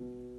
Mm-hmm.